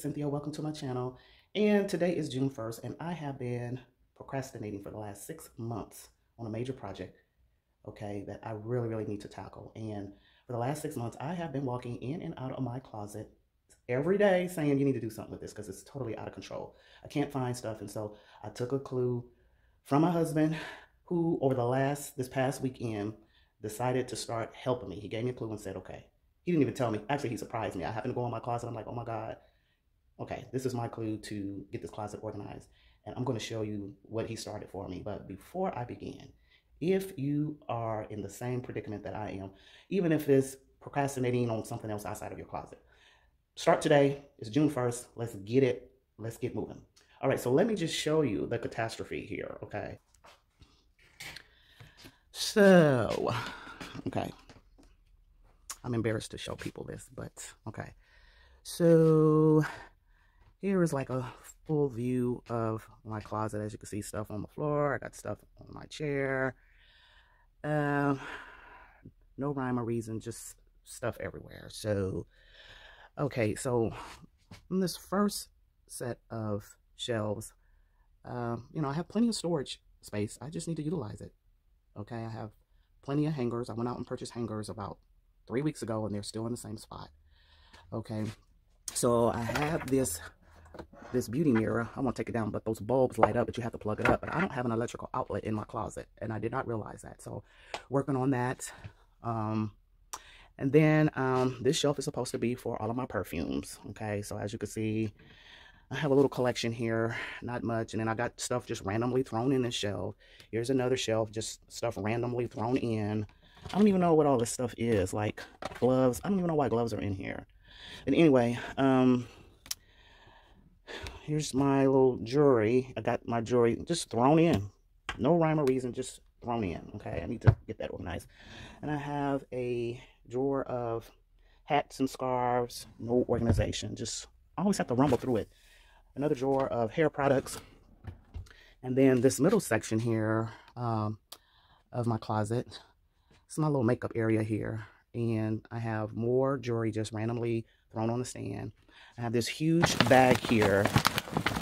Cynthia. Welcome to my channel. And today is June 1st, and I have been procrastinating for the last six months on a major project, okay, that I really, really need to tackle. And for the last six months, I have been walking in and out of my closet every day saying, you need to do something with this because it's totally out of control. I can't find stuff. And so I took a clue from my husband who, over the last, this past weekend, decided to start helping me. He gave me a clue and said, okay, he didn't even tell me. Actually, he surprised me. I happened to go in my closet. I'm like, oh my God. Okay, this is my clue to get this closet organized. And I'm going to show you what he started for me. But before I begin, if you are in the same predicament that I am, even if it's procrastinating on something else outside of your closet, start today. It's June 1st. Let's get it. Let's get moving. All right, so let me just show you the catastrophe here, okay? So, okay, I'm embarrassed to show people this, but okay. So here is like a full view of my closet. As you can see, stuff on the floor. I got stuff on my chair. Uh, no rhyme or reason, just stuff everywhere. So, okay, so in this first set of shelves, uh, you know, I have plenty of storage space. I just need to utilize it. Okay, I have plenty of hangers. I went out and purchased hangers about three weeks ago and they're still in the same spot. Okay, so I have this this beauty mirror. I won't take it down, but those bulbs light up, but you have to plug it up. But I don't have an electrical outlet in my closet, and I did not realize that. So working on that. Um, and then um, this shelf is supposed to be for all of my perfumes. Okay, so as you can see, I have a little collection here, not much. And then I got stuff just randomly thrown in this shelf. Here's another shelf, just stuff randomly thrown in. I don't even know what all this stuff is, like gloves. I don't even know why gloves are in here. And anyway, um, here's my little jewelry. I got my jewelry just thrown in. No rhyme or reason, just thrown in. Okay, I need to get that organized. And I have a drawer of hats and scarves. No organization. Just I always have to rumble through it. Another drawer of hair products. And then this middle section here um, of my closet it's my little makeup area here. And I have more jewelry just randomly thrown on the stand. I have this huge bag here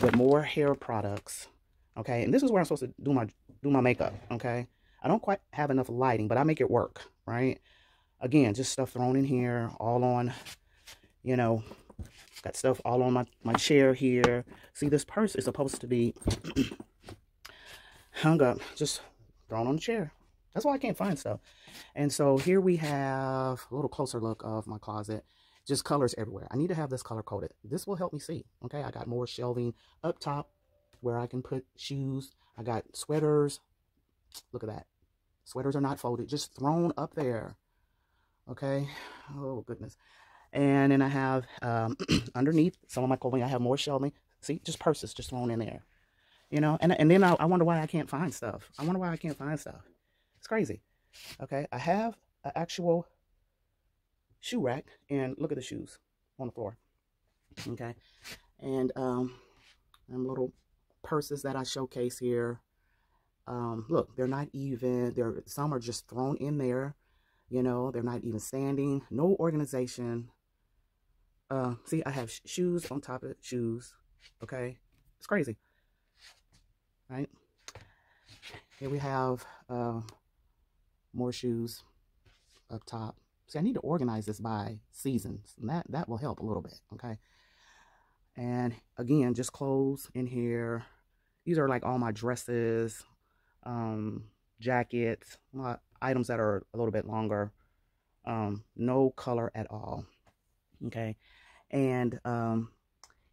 with more hair products. Okay, and this is where I'm supposed to do my do my makeup. Okay, I don't quite have enough lighting, but I make it work. Right? Again, just stuff thrown in here, all on, you know, got stuff all on my my chair here. See, this purse is supposed to be hung up, just thrown on the chair. That's why I can't find stuff. And so here we have a little closer look of my closet. Just colors everywhere. I need to have this color coded. This will help me see. Okay, I got more shelving up top where I can put shoes. I got sweaters. Look at that. Sweaters are not folded, just thrown up there. Okay. Oh, goodness. And then I have um, underneath some of my clothing, I have more shelving. See, just purses just thrown in there. You know, and, and then I, I wonder why I can't find stuff. I wonder why I can't find stuff. It's crazy. Okay, I have an actual shoe rack, and look at the shoes on the floor. Okay, and um, them little purses that I showcase here. Um, look, they're not even. They're some are just thrown in there. You know, they're not even standing. No organization. Uh, see, I have sh shoes on top of shoes. Okay, it's crazy. Right here we have. Uh, more shoes up top. See, I need to organize this by seasons, and that, that will help a little bit, okay? And again, just clothes in here. These are like all my dresses, um, jackets, items that are a little bit longer. Um, no color at all, okay? And um,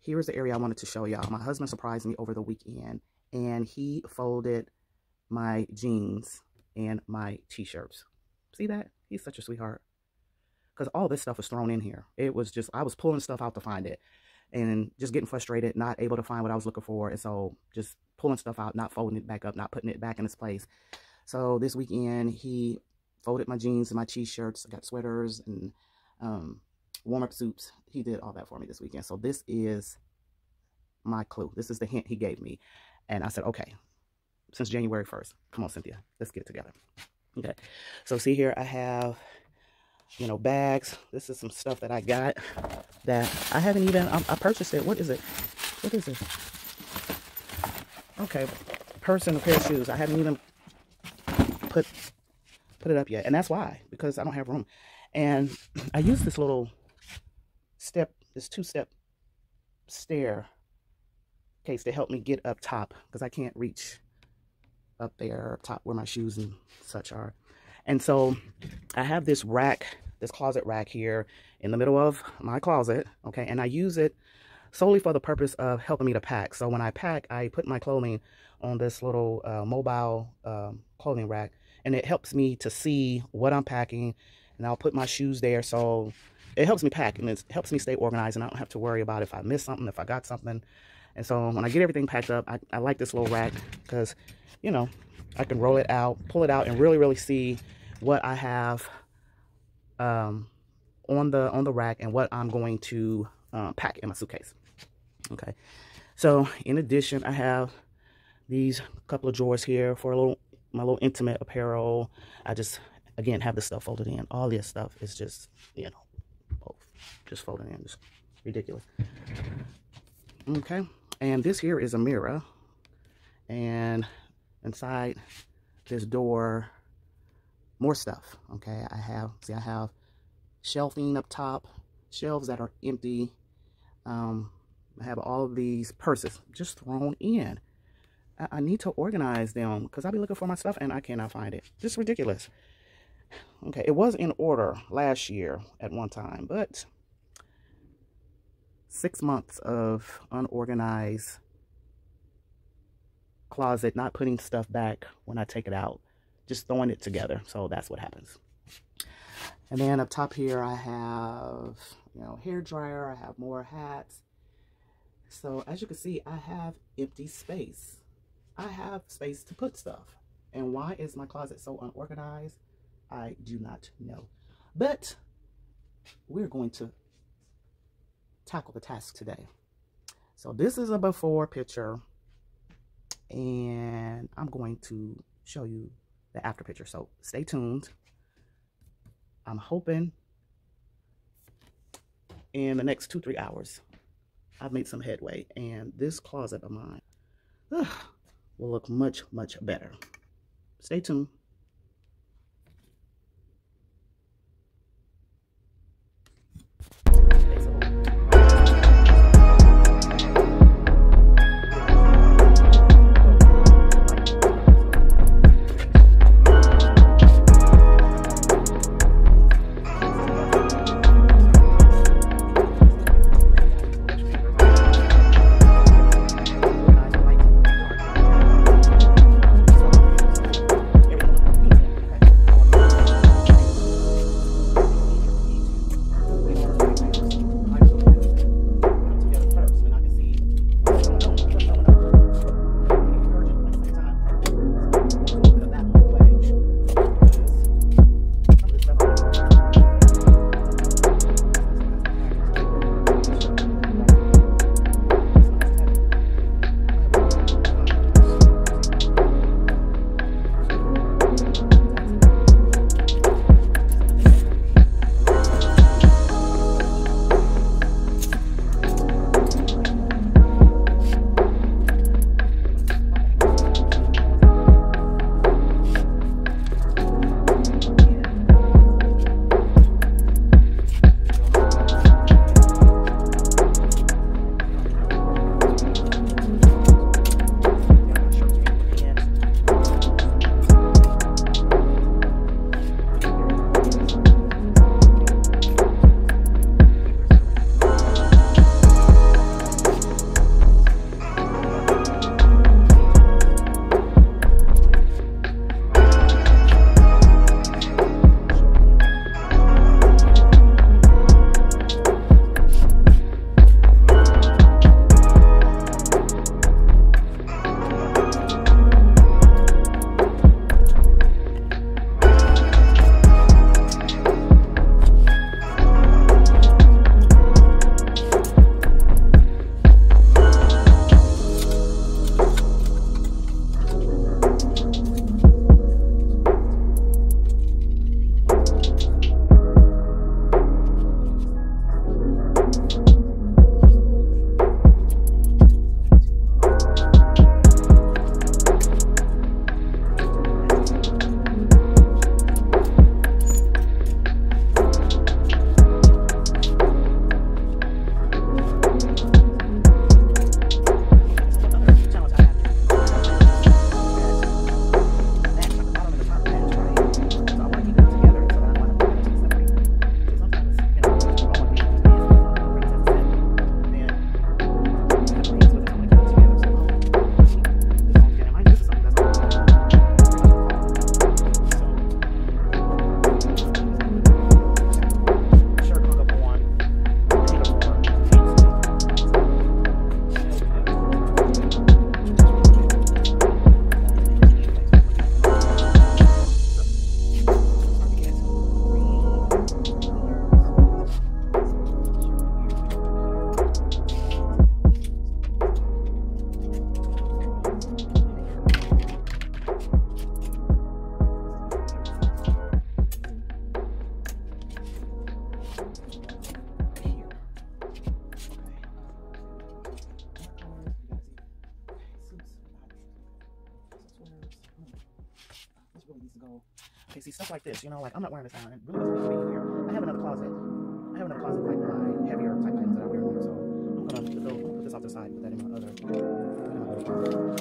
here's the area I wanted to show y'all. My husband surprised me over the weekend, and he folded my jeans and my t-shirts. See that? He's such a sweetheart. Because all this stuff was thrown in here. It was just, I was pulling stuff out to find it. And just getting frustrated, not able to find what I was looking for. And so just pulling stuff out, not folding it back up, not putting it back in its place. So this weekend, he folded my jeans and my t-shirts. I got sweaters and um, warm-up suits. He did all that for me this weekend. So this is my clue. This is the hint he gave me. And I said, okay, since January 1st. Come on, Cynthia. Let's get together. Okay. So see here, I have you know, bags. This is some stuff that I got that I haven't even, I, I purchased it. What is it? What is it? Okay, purse and a pair of shoes. I haven't even put put it up yet. And that's why, because I don't have room. And I use this little step, this two-step stair case to help me get up top because I can't reach up there up top where my shoes and such are. And so I have this rack, this closet rack here in the middle of my closet, okay? And I use it solely for the purpose of helping me to pack. So when I pack, I put my clothing on this little uh, mobile um, clothing rack and it helps me to see what I'm packing and I'll put my shoes there. So it helps me pack and it helps me stay organized and I don't have to worry about if I miss something, if I got something. And so when I get everything packed up, I, I like this little rack because, you know, I can roll it out, pull it out and really, really see what I have um, on the on the rack and what I'm going to uh, pack in my suitcase. Okay. So in addition, I have these couple of drawers here for a little my little intimate apparel. I just again have this stuff folded in. All this stuff is just you know both just folded in. Just ridiculous. Okay. And this here is a mirror. And inside this door, more stuff. Okay. I have, see, I have shelving up top, shelves that are empty. Um, I have all of these purses just thrown in. I, I need to organize them because I'll be looking for my stuff and I cannot find it. Just ridiculous. Okay, it was in order last year at one time, but six months of unorganized closet, not putting stuff back when I take it out, just throwing it together. So that's what happens. And then up top here, I have, you know, hair dryer. I have more hats. So as you can see, I have empty space. I have space to put stuff. And why is my closet so unorganized? I do not know. But we're going to tackle the task today. So this is a before picture and I'm going to show you the after picture. So stay tuned. I'm hoping in the next two, three hours, I've made some headway and this closet of mine ugh, will look much, much better. Stay tuned. Okay, see, stuff like this, you know, like I'm not wearing this now, and really doesn't here. I have another closet. I have another closet like my heavier type items that I wear in so I'm gonna, go, I'm put this off the side, put that in my other, in my other closet.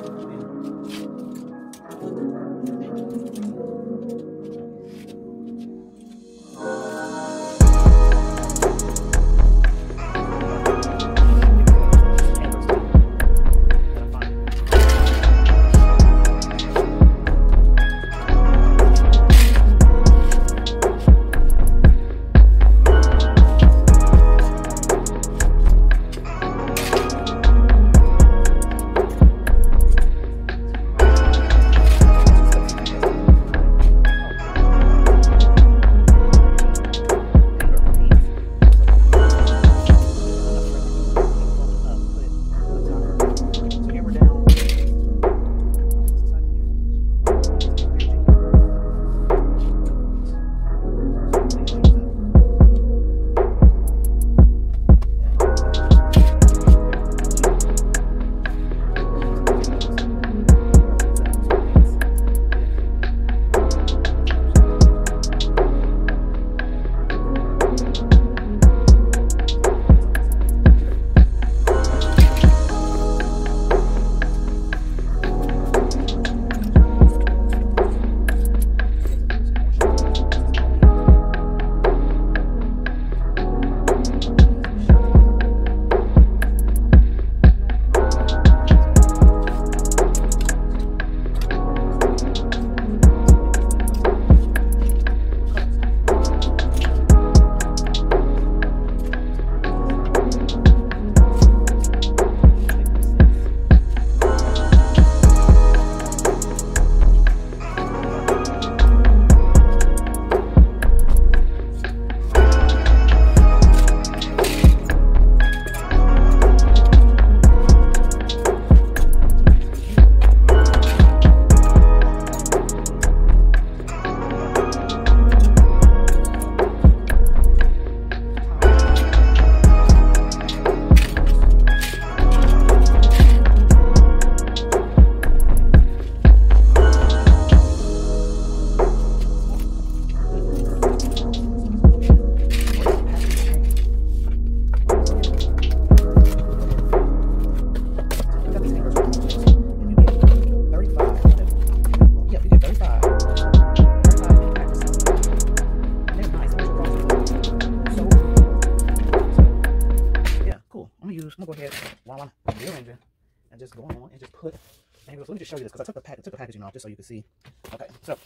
Show you this because I took the pack, took the packaging off just so you can see. Okay, so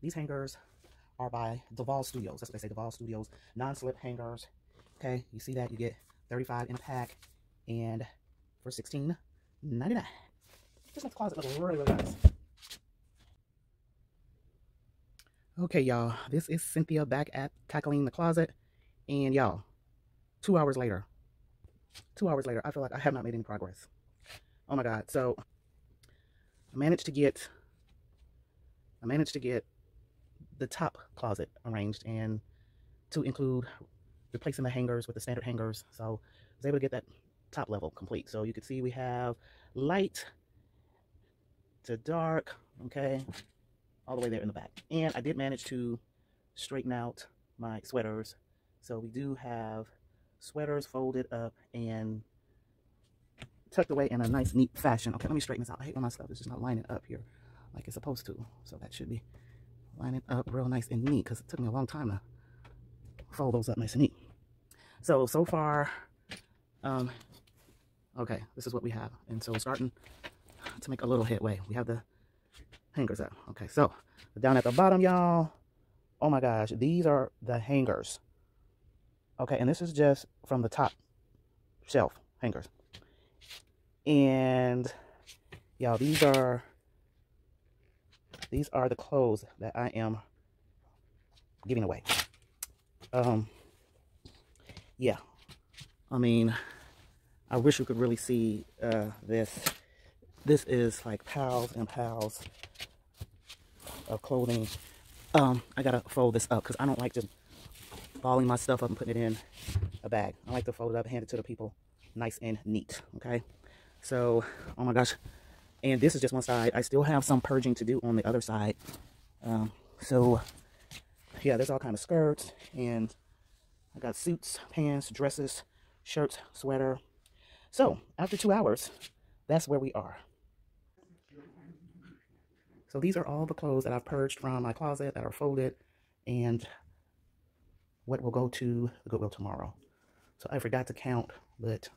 these hangers are by Duvell Studios. That's what they say, Duvell Studios. Non-slip hangers. Okay, you see that? You get 35 in a pack and for 16 99 Just make the closet look really, really nice. Okay, y'all. This is Cynthia back at Tackling the Closet. And y'all, two hours later, two hours later, I feel like I have not made any progress. Oh my God. So I managed to get I managed to get the top closet arranged and to include replacing the hangers with the standard hangers. So I was able to get that top level complete. So you can see we have light to dark, okay, all the way there in the back. And I did manage to straighten out my sweaters. So we do have sweaters folded up and tucked away in a nice, neat fashion. Okay, let me straighten this out. I hate when my stuff is just not lining up here like it's supposed to. So that should be lining up real nice and neat because it took me a long time to fold those up nice and neat. So, so far, um, okay, this is what we have. And so starting to make a little headway. We have the hangers up. Okay, so down at the bottom, y'all, oh my gosh, these are the hangers. Okay, and this is just from the top shelf hangers. And y'all, these are these are the clothes that I am giving away. Um, yeah, I mean, I wish you could really see uh, this. This is like pals and pals of clothing. Um, I gotta fold this up because I don't like just balling my stuff up and putting it in a bag. I like to fold it up and hand it to the people nice and neat, okay? So, oh my gosh. And this is just one side. I still have some purging to do on the other side. Um, So, yeah, there's all kind of skirts, and I got suits, pants, dresses, shirts, sweater. So, after two hours, that's where we are. So these are all the clothes that I've purged from my closet that are folded and what will go to the Goodwill tomorrow. So I forgot to count, but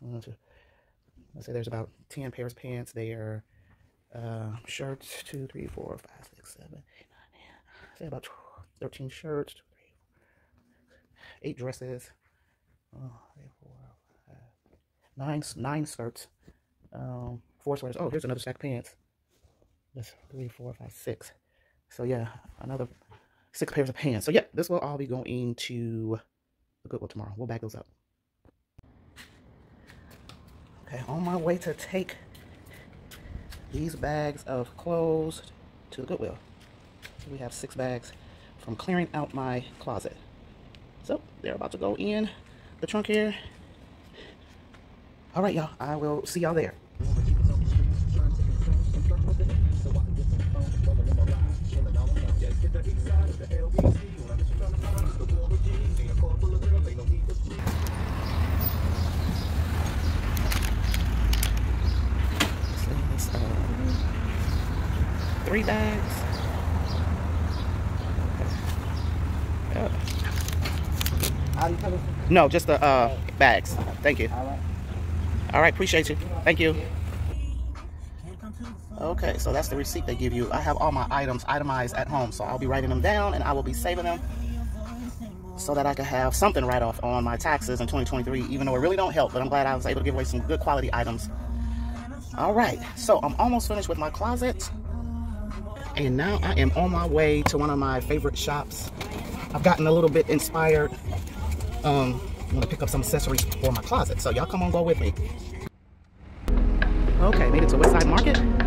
let's say there's about 10 pairs of pants there. Uh, shirts, two, three, four, five, six, seven, eight, nine, ten. Say about 13 shirts, two, three, four, eight dresses, oh, three, four, five, nine, nine skirts, um, four sweaters. Oh, here's another stack of pants. That's three, four, five, six. So yeah, another six pairs of pants. So yeah, this will all be going to the Goodwill tomorrow. We'll bag those up. Okay, on my way to take these bags of clothes to the Goodwill. We have six bags from clearing out my closet. So they're about to go in the trunk here. All right, y'all. I will see y'all there. No, just the uh, bags. Thank you. All write. Appreciate you. Thank you. Okay, so that's the receipt they give you. I have all my items itemized at home, so I'll be writing them down and I will be saving them so that I can have something right off on my taxes in 2023, even though it really don't help, but I'm glad I was able to give away some good quality items. All right, so I'm almost finished with my closet. And now I am on my way to one of my favorite shops. I've gotten a little bit inspired. Um, I'm gonna pick up some accessories for my closet. So y'all come on, go with me. Okay, made it to Westside Market.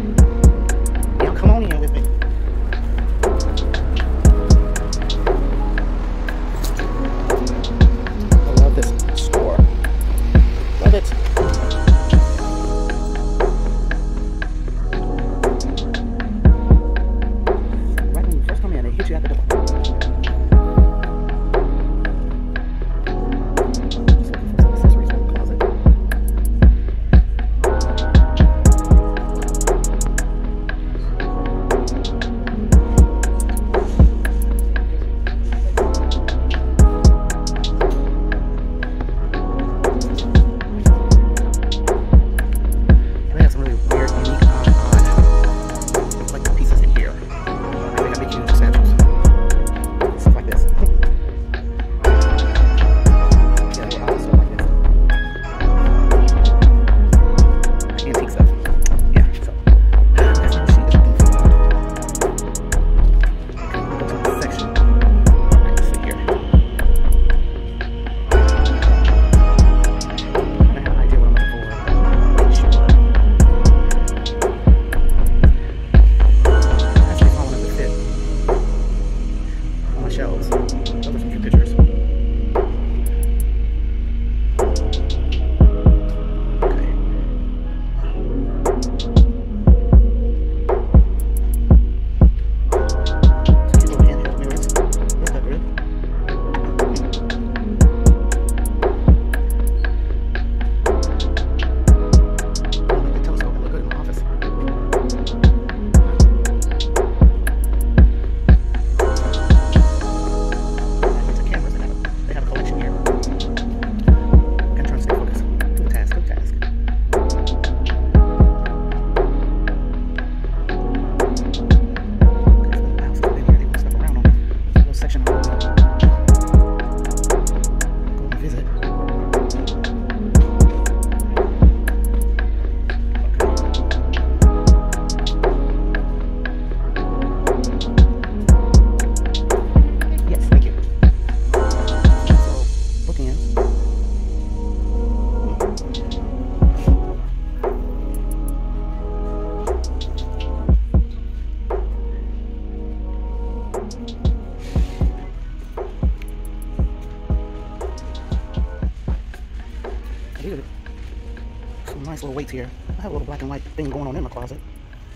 Nice little weights here. I have a little black and white thing going on in my closet.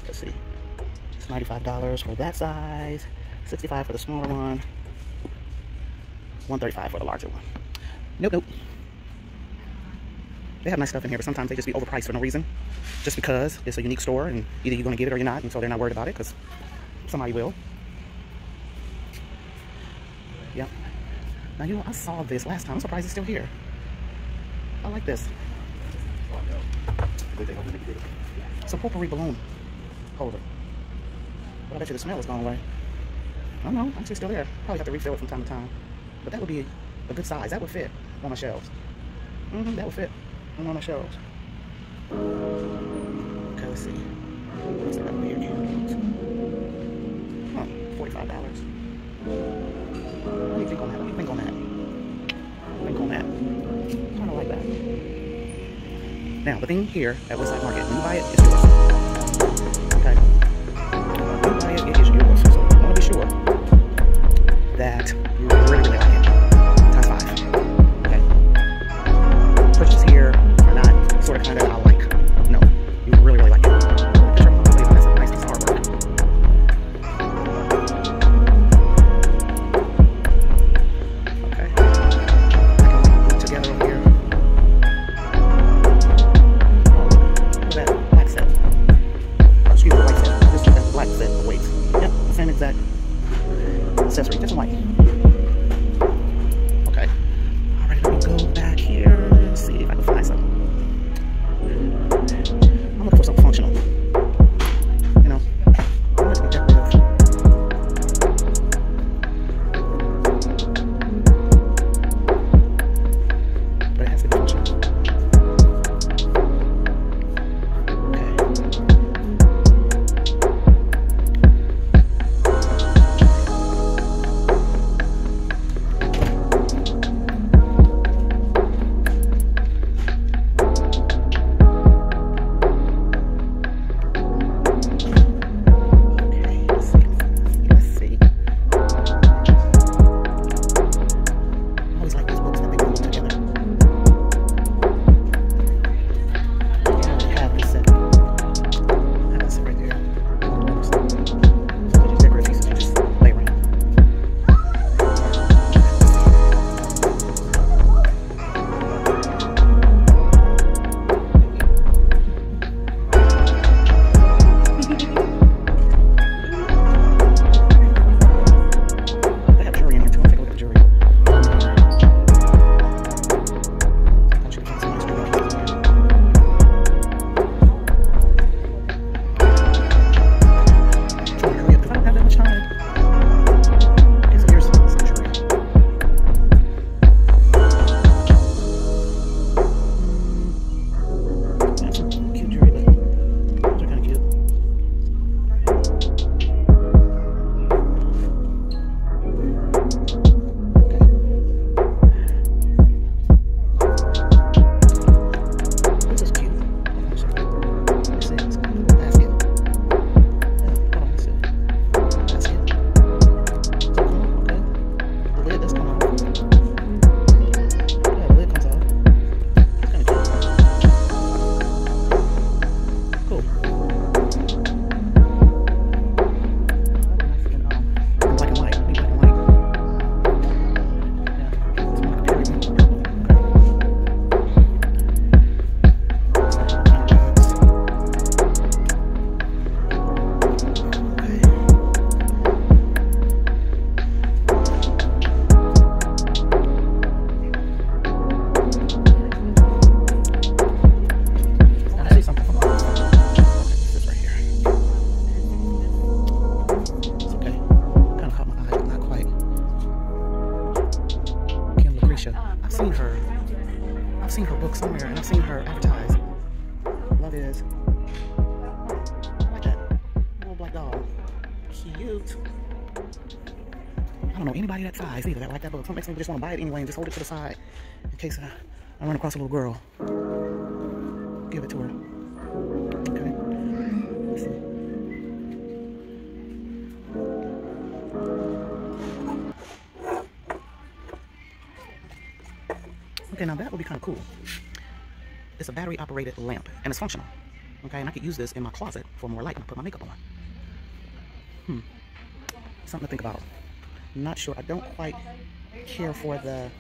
Let's see. It's $95 for that size. 65 for the smaller one. 135 for the larger one. Nope, nope. They have nice stuff in here, but sometimes they just be overpriced for no reason. Just because it's a unique store and either you're going to get it or you're not, and so they're not worried about it because somebody will. Yep. Now, you know, I saw this last time. I'm surprised it's still here. I like this. It's a potpourri balloon holder. But I bet you the smell is gone away. I don't know. Actually, still there. Probably have to refill it from time to time. But that would be a good size. That would fit on my shelves. Mm-hmm, that would fit on of my shelves. Okay, let's see. What's that over here? Huh, $45. What do you think on that? What think on that? Think on that. Kind of like that. Now, the thing here at Westside Market, when you buy it, it's yours. Okay? When you buy it, it is yours. So you want to be sure that you really, really like it. Times five. Okay? Purchases here are not sort of kind of just want to buy it anyway and just hold it to the side in case I, I run across a little girl. Give it to her. Okay. Let's see. Okay, now that would be kind of cool. It's a battery operated lamp and it's functional. Okay, and I could use this in my closet for more light and put my makeup on. Hmm. something to think about. Not sure. I don't quite care for the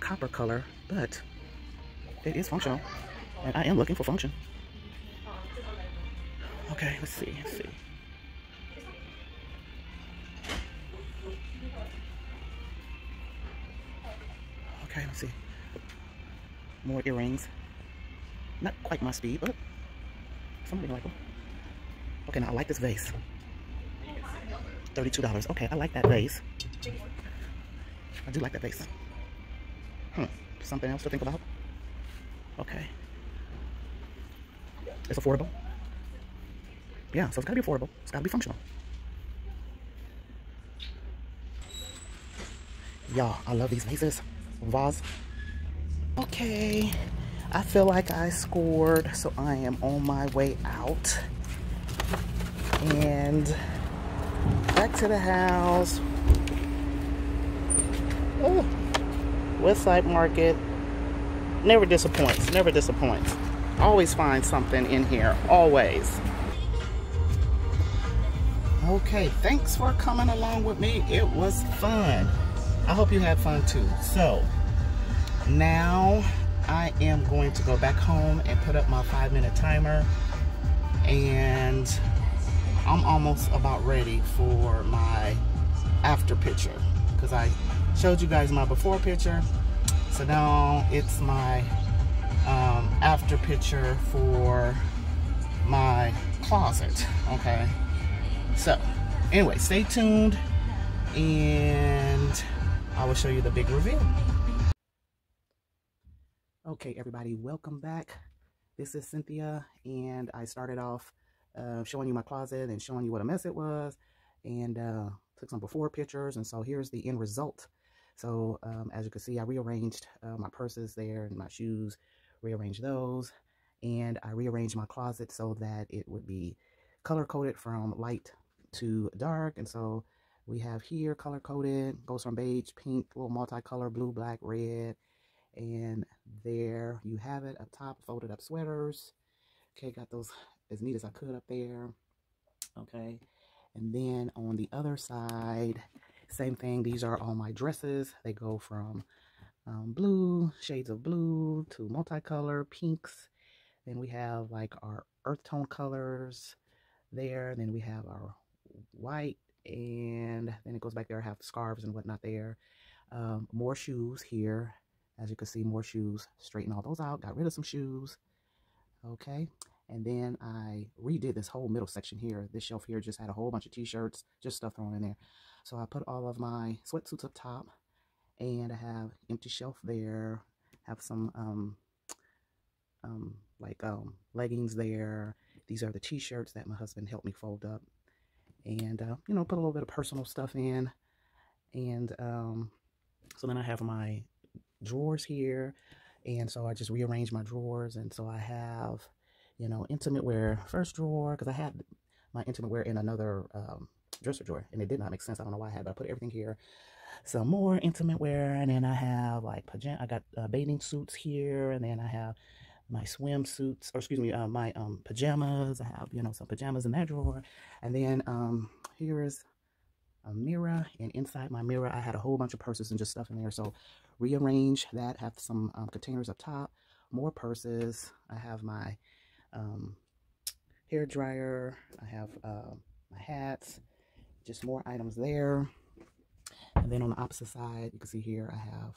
copper color, but it is functional. And I am looking for function. Okay, let's see, let's see. Okay, let's see. More earrings. Not quite my speed, but somebody like them. Okay, now I like this vase. $32. Okay, I like that vase. I do like that vase. Hmm, something else to think about? Okay. It's affordable. Yeah, so it's gotta be affordable. It's gotta be functional. Y'all, I love these vases. Vase. Okay, I feel like I scored, so I am on my way out. And back to the house. Westside Market never disappoints, never disappoints. Always find something in here, always. Okay, thanks for coming along with me. It was fun. I hope you had fun too. So, now I am going to go back home and put up my five minute timer. And I'm almost about ready for my after picture because I showed you guys my before picture. So now it's my um, after picture for my closet. Okay. So anyway, stay tuned and I will show you the big reveal. Okay, everybody, welcome back. This is Cynthia, and I started off uh, showing you my closet and showing you what a mess it was, and uh, took some before pictures, and so here's the end result. So um, as you can see, I rearranged uh, my purses there and my shoes, rearranged those, and I rearranged my closet so that it would be color-coded from light to dark, and so we have here color-coded, goes from beige, pink, little multicolor, blue, black, red, and there you have it up top folded up sweaters. Okay got those as neat as I could up there. Okay and then on the other side same thing these are all my dresses they go from um, blue shades of blue to multicolor pinks then we have like our earth tone colors there then we have our white and then it goes back there I have scarves and whatnot there um, more shoes here as you can see, more shoes. Straighten all those out. Got rid of some shoes. Okay. And then I redid this whole middle section here. This shelf here just had a whole bunch of t-shirts, just stuff thrown in there. So I put all of my sweatsuits up top. And I have empty shelf there. Have some um, um, like um, leggings there. These are the t-shirts that my husband helped me fold up. And, uh, you know, put a little bit of personal stuff in. And um, so then I have my drawers here. And so I just rearranged my drawers. And so I have, you know, intimate wear first drawer because I had my intimate wear in another um, dresser drawer. And it did not make sense. I don't know why I had, but I put everything here. Some more intimate wear. And then I have like pajama. I got uh, bathing suits here. And then I have my swimsuits, or excuse me, uh, my um, pajamas. I have, you know, some pajamas in that drawer. And then um, here is a mirror and inside my mirror I had a whole bunch of purses and just stuff in there so rearrange that have some um, containers up top more purses I have my um, hair dryer I have uh, my hats just more items there and then on the opposite side you can see here I have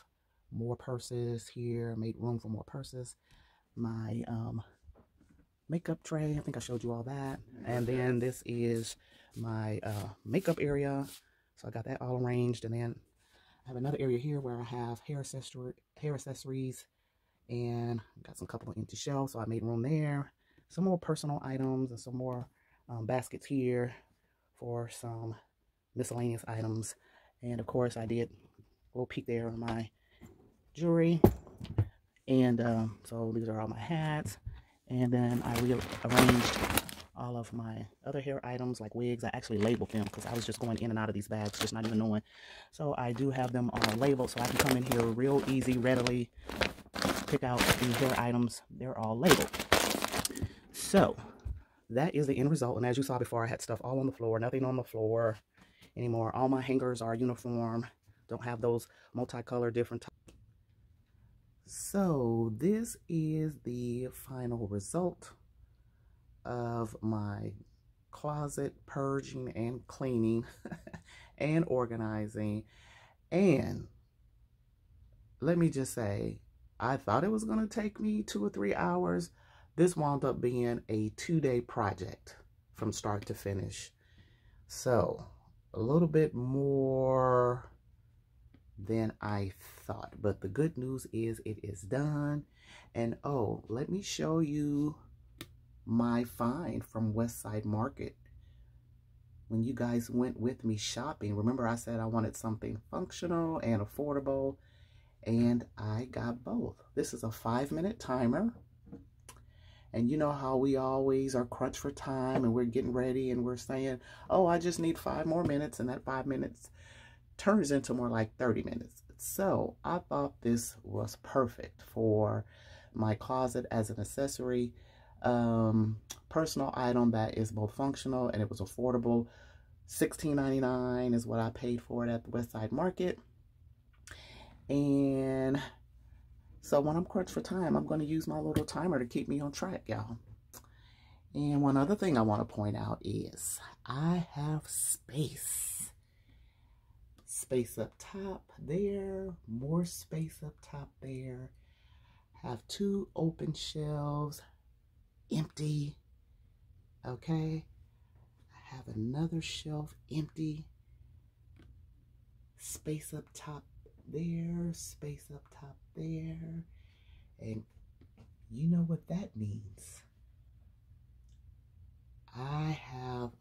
more purses here made room for more purses my um, makeup tray I think I showed you all that and then this is my uh, makeup area. So I got that all arranged. And then I have another area here where I have hair, accessory, hair accessories. And got some couple of empty shelves. So I made room there. Some more personal items and some more um, baskets here for some miscellaneous items. And of course I did a little peek there on my jewelry. And um, so these are all my hats. And then I rearranged all of my other hair items like wigs. I actually labeled them because I was just going in and out of these bags, just not even knowing. So I do have them all labeled so I can come in here real easy, readily pick out the hair items. They're all labeled. So that is the end result. And as you saw before, I had stuff all on the floor, nothing on the floor. anymore. All my hangers are uniform. Don't have those multicolor different types. So this is the final result of my closet purging and cleaning and organizing. And let me just say, I thought it was going to take me two or three hours. This wound up being a two-day project from start to finish. So, a little bit more than I thought. But the good news is it is done. And oh, let me show you my find from Westside Market. When you guys went with me shopping, remember I said I wanted something functional and affordable. And I got both. This is a five minute timer. And you know how we always are crunched for time and we're getting ready and we're saying, oh, I just need five more minutes. And that five minutes turns into more like 30 minutes. So I thought this was perfect for my closet as an accessory. Um, personal item that is both functional and it was affordable. $16.99 is what I paid for it at the Westside Market. And so when I'm crunched for time, I'm going to use my little timer to keep me on track, y'all. And one other thing I want to point out is I have space. Space up top there, more space up top there. Have two open shelves, empty. Okay. I have another shelf empty. Space up top there, space up top there. And you know what that means. I have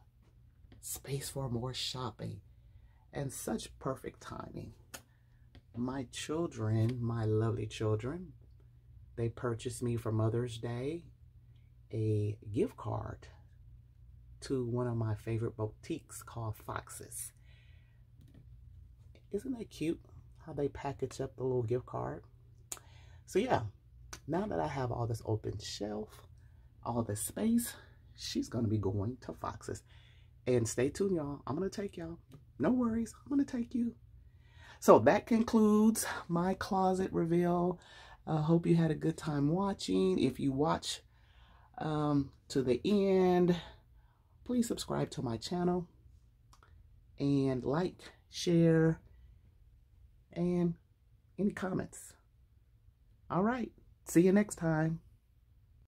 space for more shopping and such perfect timing. My children, my lovely children, they purchased me for Mother's Day a gift card to one of my favorite boutiques called Foxes. Isn't that cute? How they package up the little gift card. So yeah, now that I have all this open shelf, all this space, she's going to be going to Foxes. And stay tuned, y'all. I'm going to take y'all. No worries. I'm going to take you. So that concludes my closet reveal. I uh, hope you had a good time watching. If you watch um, to the end, please subscribe to my channel and like, share, and any comments. All right. See you next time.